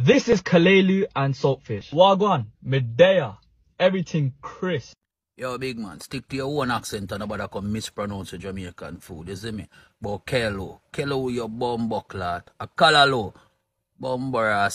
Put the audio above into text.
This is Kalelu and Saltfish. Wagwan, Medea, everything crisp. Yo, big man, stick to your own accent and nobody come mispronounce your Jamaican food, you see me? But Kelo, Kelo with your bumbo clot, a Callaloo, bumbo